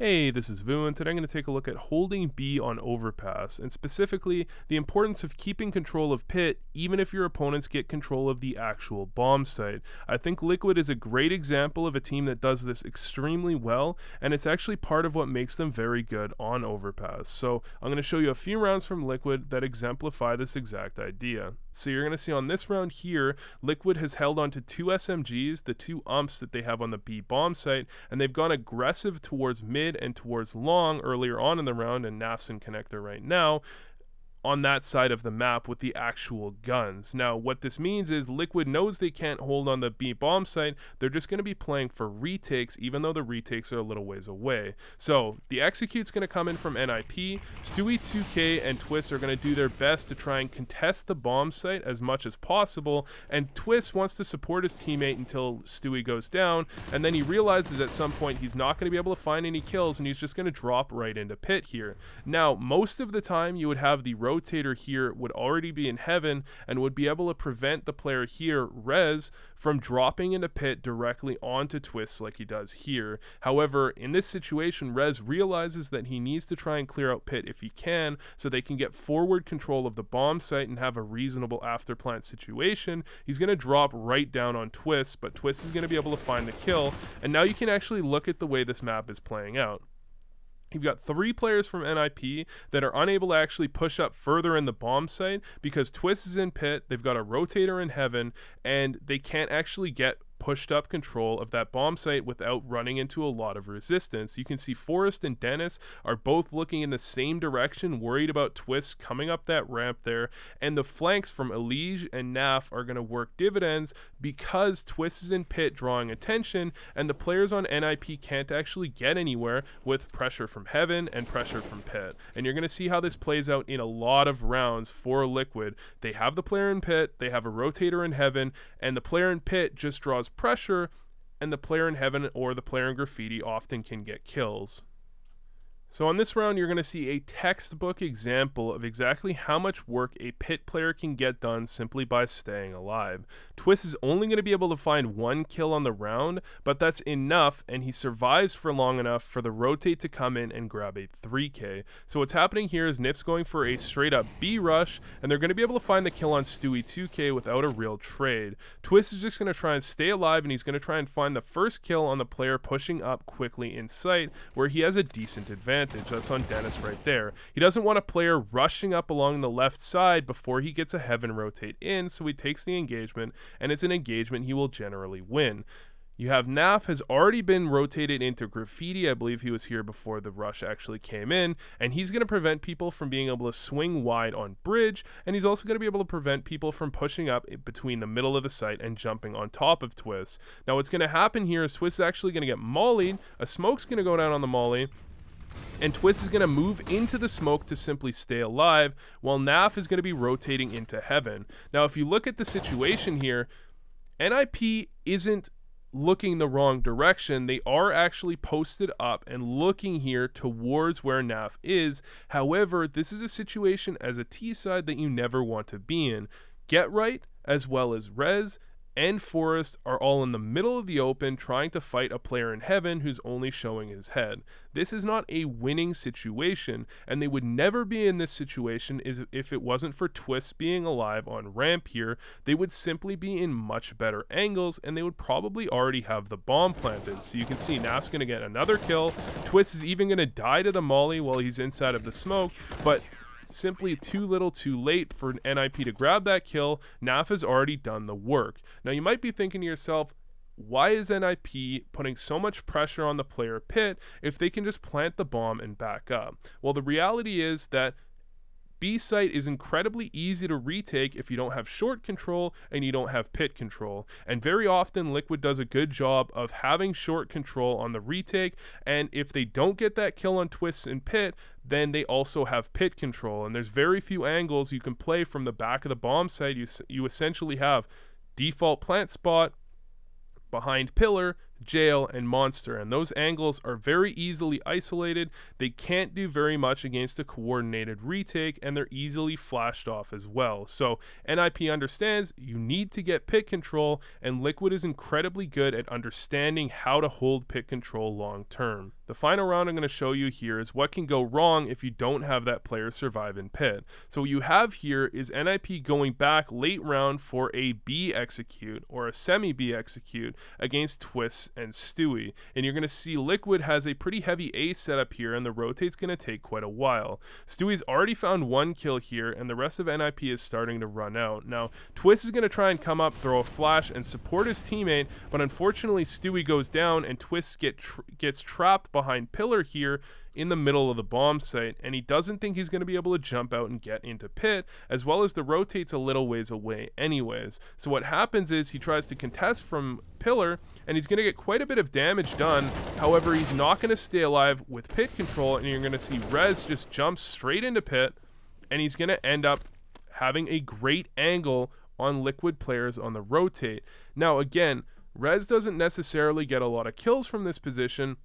Hey, this is Voo, and today I'm going to take a look at holding B on overpass, and specifically the importance of keeping control of pit even if your opponents get control of the actual bomb site. I think Liquid is a great example of a team that does this extremely well, and it's actually part of what makes them very good on overpass. So I'm going to show you a few rounds from Liquid that exemplify this exact idea. So you're going to see on this round here, Liquid has held on to two SMGs, the two umps that they have on the B bomb site, and they've gone aggressive towards mid mid and towards long earlier on in the round, and Naf's on connector right now on that side of the map with the actual guns. Now, what this means is Liquid knows they can't hold on the B bomb site. They're just going to be playing for retakes, even though the retakes are a little ways away. So the execute's going to come in from NIP. Stewie2K and Twist are going to do their best to try and contest the bomb site as much as possible. And Twist wants to support his teammate until Stewie goes down. And then he realizes at some point he's not going to be able to find any kills and he's just going to drop right into pit here. Now, most of the time you would have the rotator here would already be in heaven and would be able to prevent the player here, Rez, from dropping into pit directly onto twists like he does here. However, in this situation, Rez realizes that he needs to try and clear out pit if he can so they can get forward control of the bomb site and have a reasonable afterplant situation. He's going to drop right down on Twist, but Twist is going to be able to find the kill. And now you can actually look at the way this map is playing out. You've got three players from NIP that are unable to actually push up further in the bomb site because Twist is in pit, they've got a rotator in heaven, and they can't actually get pushed up control of that bomb site without running into a lot of resistance. You can see Forrest and Dennis are both looking in the same direction, worried about twists coming up that ramp there, and the flanks from Elige and Naf are going to work dividends because Twist is in pit drawing attention, and the players on NIP can't actually get anywhere with pressure from Heaven and pressure from pit. And you're going to see how this plays out in a lot of rounds for Liquid. They have the player in pit, they have a rotator in Heaven, and the player in pit just draws pressure, and the player in heaven or the player in graffiti often can get kills. So on this round, you're going to see a textbook example of exactly how much work a pit player can get done simply by staying alive. Twist is only going to be able to find one kill on the round, but that's enough, and he survives for long enough for the rotate to come in and grab a 3k. So what's happening here is Nip's going for a straight up B rush, and they're going to be able to find the kill on Stewie2K without a real trade. Twist is just going to try and stay alive, and he's going to try and find the first kill on the player pushing up quickly in sight, where he has a decent advantage advantage. That's on Dennis right there. He doesn't want a player rushing up along the left side before he gets a heaven rotate in, so he takes the engagement, and it's an engagement he will generally win. You have Naf has already been rotated into Graffiti. I believe he was here before the rush actually came in. And he's going to prevent people from being able to swing wide on bridge. And he's also going to be able to prevent people from pushing up between the middle of the site and jumping on top of Twist. Now what's going to happen here is Twist is actually going to get mollied. A smoke's going to go down on the molly and Twist is going to move into the smoke to simply stay alive, while Naf is going to be rotating into heaven. Now, if you look at the situation here, NIP isn't looking the wrong direction. They are actually posted up and looking here towards where Naf is. However, this is a situation as a T side that you never want to be in. GeT_RiGhT, as well as Rez, and Forrest are all in the middle of the open trying to fight a player in heaven who's only showing his head. This is not a winning situation, and they would never be in this situation if it wasn't for Twist being alive on ramp here. They would simply be in much better angles, and they would probably already have the bomb planted. So you can see Naf's going to get another kill. Twist is even going to die to the molly while he's inside of the smoke, but simply too little too late for an NIP to grab that kill. Naf has already done the work. Now you might be thinking to yourself, why is NIP putting so much pressure on the player pit if they can just plant the bomb and back up? Well, the reality is that B site is incredibly easy to retake if you don't have short control and you don't have pit control. And very often Liquid does a good job of having short control on the retake. And if they don't get that kill on twists and pit, then they also have pit control. And there's very few angles you can play from the back of the bomb site. You, you essentially have default plant spot, behind pillar, jail, and monster, and those angles are very easily isolated. They can't do very much against a coordinated retake, and they're easily flashed off as well. So NIP understands you need to get pit control, and Liquid is incredibly good at understanding how to hold pit control long term. The final round I'm going to show you here is what can go wrong if you don't have that player survive in pit. So what you have here is NIP going back late round for a B execute or a semi B execute against Twists and Stewie. And you're going to see Liquid has a pretty heavy A setup here and the rotate's going to take quite a while. Stewie's already found one kill here and the rest of NIP is starting to run out. Now Twist is going to try and come up, throw a flash and support his teammate, but unfortunately Stewie goes down and Twist get tr gets trapped behind Pillar here in the middle of the bomb site, and he doesn't think he's going to be able to jump out and get into pit, as well as the rotate's a little ways away anyways. So what happens is he tries to contest from Pillar, and he's going to get quite a bit of damage done. However, he's not going to stay alive with pit control, and you're going to see Rez just jump straight into pit, and he's going to end up having a great angle on liquid players on the rotate. Now, again, Rez doesn't necessarily get a lot of kills from this position,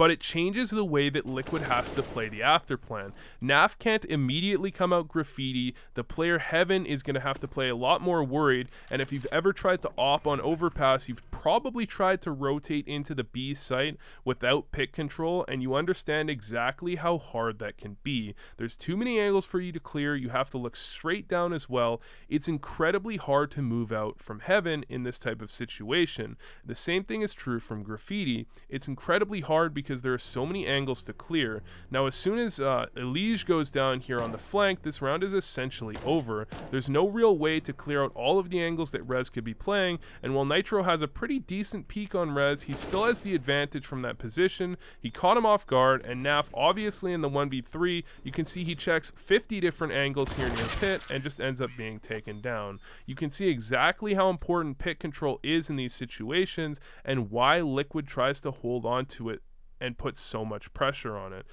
but it changes the way that Liquid has to play the afterplant. Naf can't immediately come out graffiti. The player Heaven is going to have to play a lot more worried. And if you've ever tried to AWP on overpass, you've probably tried to rotate into the B site without pit control, and you understand exactly how hard that can be. There's too many angles for you to clear. You have to look straight down as well. It's incredibly hard to move out from Heaven in this type of situation. The same thing is true from graffiti. It's incredibly hard because because there are so many angles to clear. Now, as soon as uh, Elige goes down here on the flank, this round is essentially over. There's no real way to clear out all of the angles that Rez could be playing, and while Nitro has a pretty decent peek on Rez, he still has the advantage from that position. He caught him off guard, and Naf, obviously in the 1v3, you can see he checks 50 different angles here near pit and just ends up being taken down. You can see exactly how important pit control is in these situations and why Liquid tries to hold on to it and put so much pressure on it.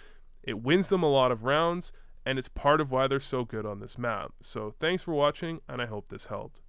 It wins them a lot of rounds, and it's part of why they're so good on this map. So thanks for watching, and I hope this helped.